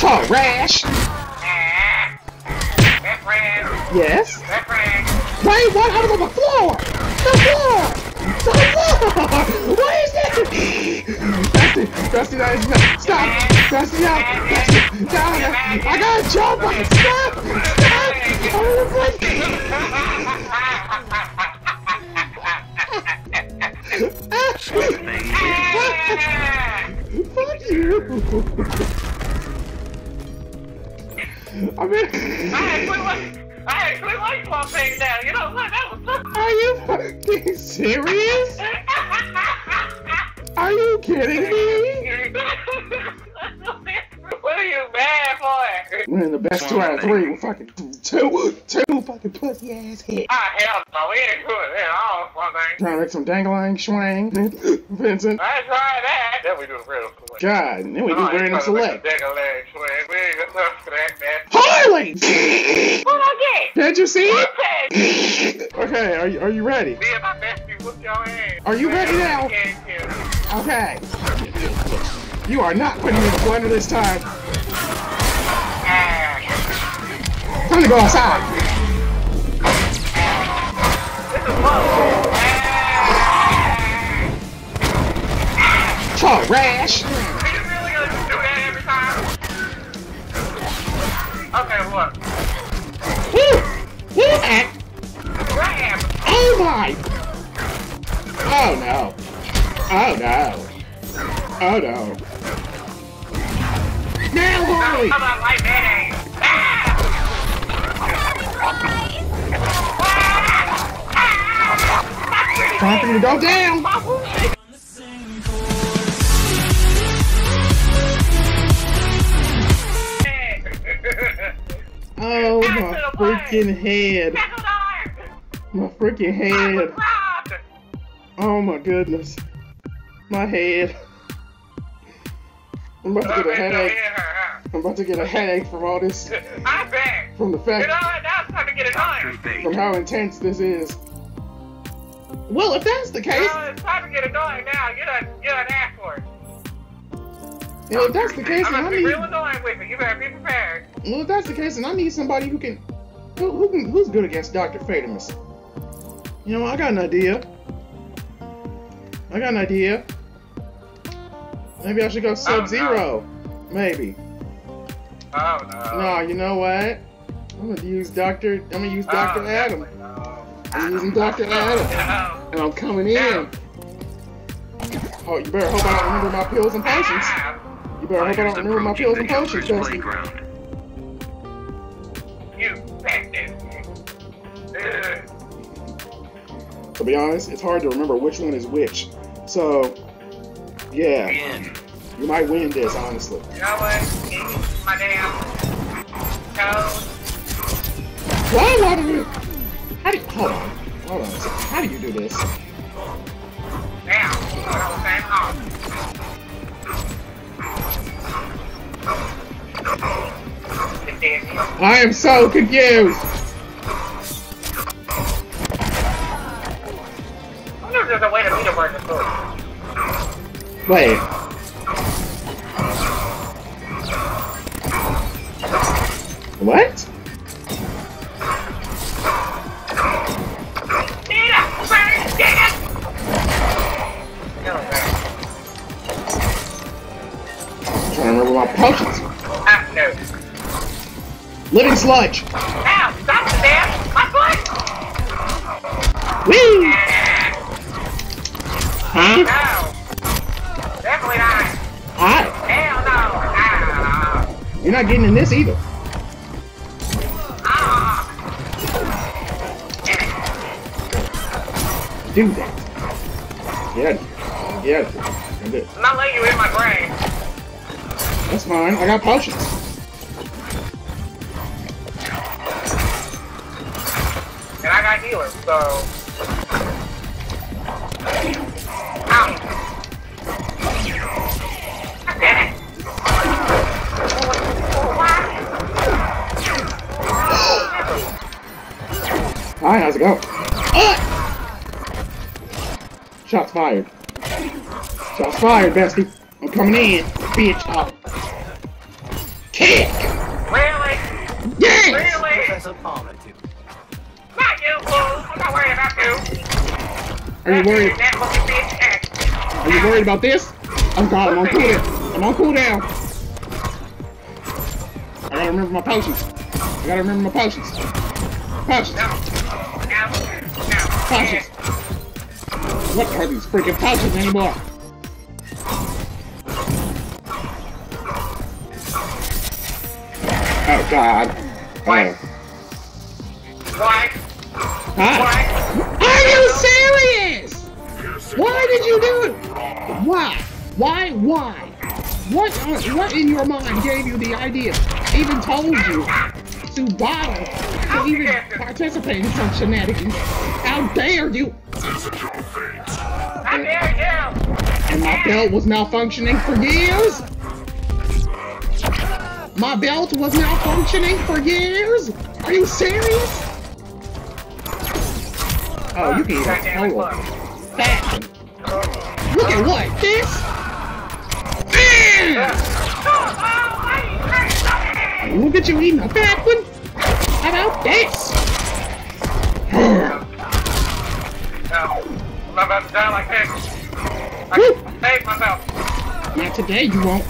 Trash! Yes? Wait, what? Was on the floor! The floor! The floor! What is that? Dusty, Dusty, that is not. Stop! Dusty, no! Dusty, down! I gotta jump! Stop! Stop! I'm gonna break Fuck you! I mean, I actually like, I actually like swapping now. You know what? That was so. are you fucking serious? Are you kidding me? We're in the best two out of three. We're fucking two, two fucking pussy ass hits. Ah, hell no, we ain't good at all, something. Trying to make some dangling swang. Vincent. I tried that. Then we do the real quick. God, then we do random select. A leg swing. We ain't got enough for that, man. Harley! What I Can't you see it? Okay, are you, are you ready? Me and my bestie whoop your ass. Are you ready now? Okay. You are not putting me in the blender this time. Time to go outside. This is low. Trash! Are you really gonna do that every time? Okay, look. Woo! Woo! Ah. Grab. Oh my! Oh no. Oh no. Oh no. Now, Harley! How about like that ass? Time for you to go down! Oh my freaking head. My freaking head. Oh my goodness. My head. I'm about to get a headache. I'm about to get a headache from all this, I bet. from the fact. You know what? Now it's time to get it going. from how intense this is. Well, if that's the You case, know, it's time to get it going now. You done, you done asked for it. you know, if that's the case, I'm then I gonna be need, real annoying with it. You better be prepared. well, if that's the case, then I need somebody who can, who, who can, who's good against Dr. Fatimus. You know, I got an idea. I got an idea. Maybe I should go oh, Sub-Zero. Maybe. Oh no. No, you know what? I'm gonna use Doctor. I'm gonna use Doctor Oh, Adam. no. I'm using Doctor Adam, No. and I'm coming in. Oh, you better hope I don't remember my pills and potions. You better hope I don't remember my pills and potions, Dusty. You To be honest, it's hard to remember which one is which. So, yeah, you might win this, honestly. You know what? Eat my damn toes. Why? Why do you? How do you? Hold on. Hold on. How do you do this? Now, what I was saying. It did. I am so confused. I wonder if there's a way to beat a word before. Wait. What? Nina! Burn! Dang it! No, I'm trying to remember my potions. Ah, no. Living sludge. Ow! Stop it, man! My foot! Whee! Huh? No! Definitely not! I. Hell no! Ah! You're not getting in this either. Do that. Get out. Get out of here. I'm not letting you in my brain. That's fine. I got potions. And I got healers, so. Ow! God damn it! Hi, how's it going? Shots fired. Shots fired, bestie. I'm coming in, bitch. Oh. kick! Really? Yes! Really? Palmer too. Not you, fool. I'm not worried about you. Are you worried? Are you worried about this? Oh god, I'm on cooldown. I'm on cooldown. I gotta remember my potions. I gotta remember my potions. Potions. No. No. No. Potions. What are these freaking potions anymore? Oh god. Why? Oh. Why? Huh? Are you serious? Why did you do it? Why? Why? Why? What? What in your mind gave you the idea? Even told you to bother to even participate in some shenanigans? How dare you? My belt was malfunctioning for years. My belt was malfunctioning for years. Are you serious? Oh, you can eat Goddamn it, look. at what? This? Oh? Look at you eating a fat one. How about this? No. I'm not about to die like this. I save myself. Not today, you won't.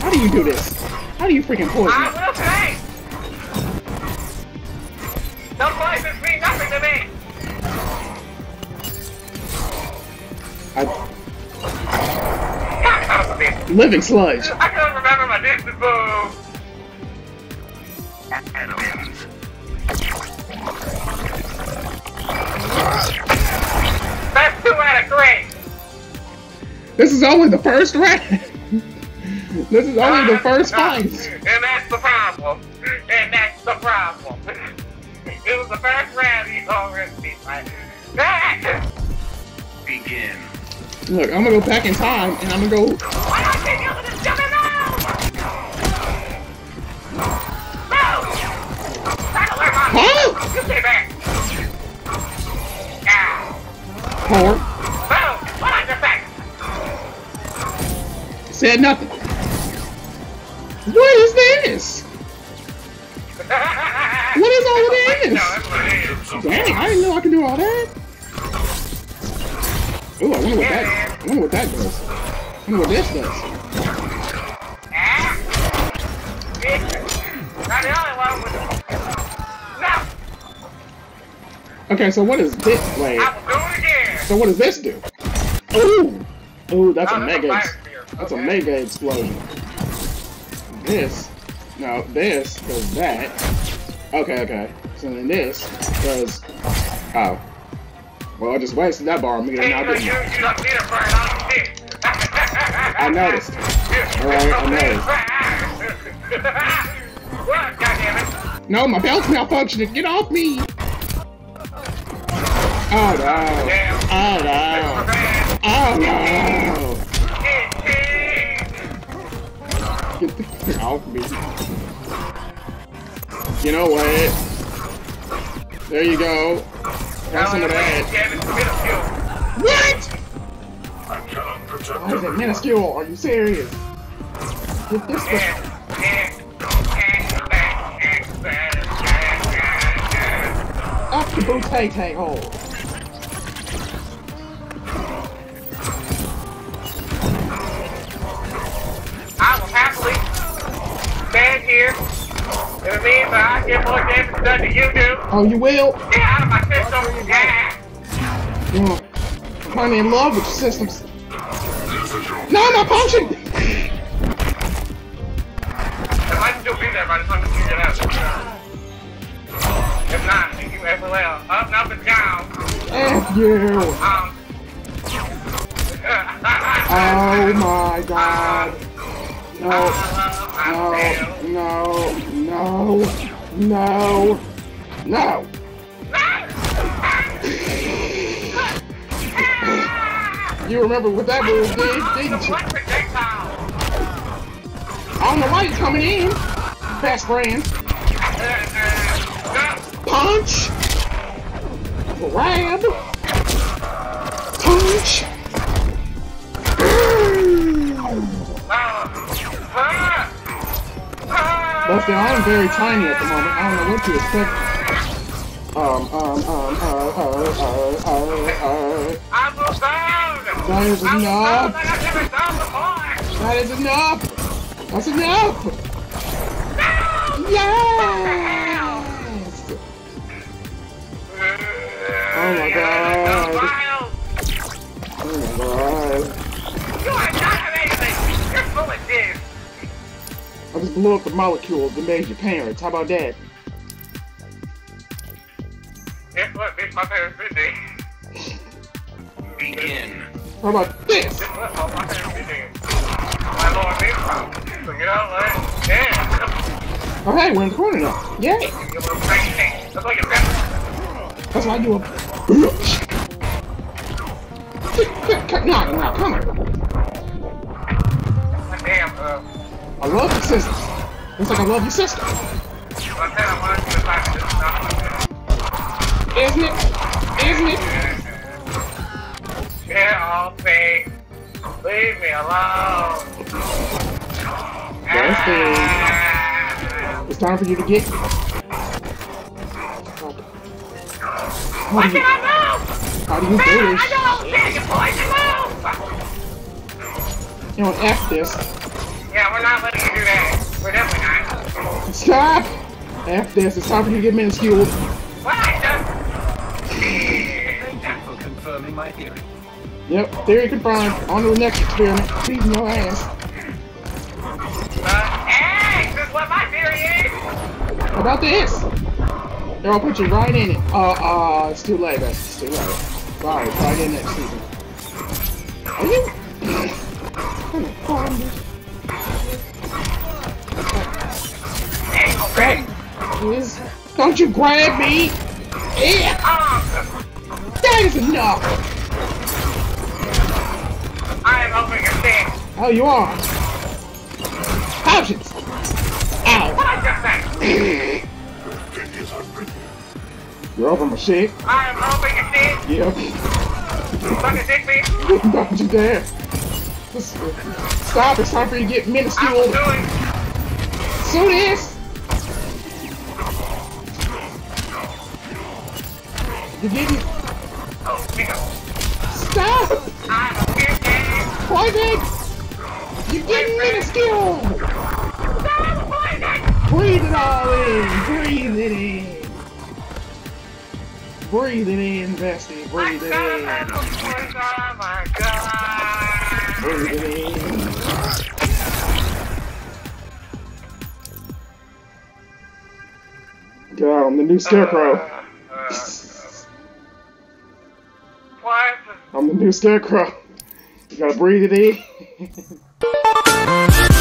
How do you do this? How do you freaking poison I it? will today. Those poisons mean nothing to me. I, God, son of a bitch. living sludge. I couldn't remember my distance move. That's two out of three. This is only the first round. this is only the first fight. And that's the problem. And that's the problem. It was the first round you already beat my. Begin. Look, I'm gonna go back in time and I'm gonna go. Why don't Said nothing. What is this? what is all of this? No, that's what it is. Dang, I didn't know I could do all that. Ooh, I wonder what that. I wonder what that does. I wonder what this does. Bitch. Not the only one with No! Okay, so what is this? Wait. I will do it again! So what does this do? Ooh. Ooh, that's a mega. That's a mega explosion. This. No, this does that. Okay, okay. So then this does. Oh. Well, I just wasted that bar. I'm gonna you, get. I noticed. Alright, I noticed. No, my belt's malfunctioning. Get off me! Oh no! Oh no! Oh no! Get the off me! You know what? There you go. Have some of that. What? Why is it minuscule? Are you serious? Get this up tank hole. Here. If it means I get more damage done than you do, Oh, you will? get out of my system. Yeah. Yeah. I'm kinda in love with your systems. No, my potion! It might still be there by the time you it out. If not, you ever. Up, up, and down. F you! Um. Oh my god. No, I no, no, no, no, no. You remember what that move did, didn't you? I don't know why you're coming in. Best friend. Punch. Grab. Punch. Busted, I am very tiny at the moment. I don't know what to expect. Um, um, um, uh, uh, uh, uh, uh. I'm so! That is I'm enough. so stoned like I've never stoned before! That is enough! That's enough! Yes! Oh my God. I just blew up the molecules that made your parents. How about that? Guess what, bitch? My parents been dead. Begin. How about this? Guess what? Oh, my parents been dead. My lord been from. So, you know, like, yeah. Oh hey, we're in the corner now. Yay! You little crazy thing. That's like a best. That's why I do a... No, no, come on. Damn, uh, I love your sisters. Looks like I love your sister. I said I wanted to get back to this stuff. Isn't it? Isn't it? Get off me. Leave me alone. That's. It's time for you to get... Why can't I move? how do you do this? I don't think you poison move. You know, F this. Yeah, we're not letting you do that. We're definitely. Stop! F this. It's time for you to get minuscule. Thank confirming my theory. Yep, theory confirmed. On to the next experiment. Beating your ass. Uh, this is what my theory is. How about this? Here, I'll put you right in it. Uh, uh, it's too late, man. It's too late. Sorry, try again next season. Are you? Is- Don't you grab me! Yeah! That is enough! I am opening your thing. Oh, you are! Options! What Ow! I just say? You're over my shit. I am opening your thing. Yep. Fucking dick me. Don't you dare. Stop, it's time for you to get minuscule. doing... So this! Getting... Oh. Stop! Poison! You're getting minuscule! Stop poison! Breathe it all in! Breathe it in! Breathe it in, Vesty. Breathe it in. Oh my god. Breathe it in. God, I'm the new scarecrow. Uh, new scarecrow. You gotta breathe it in.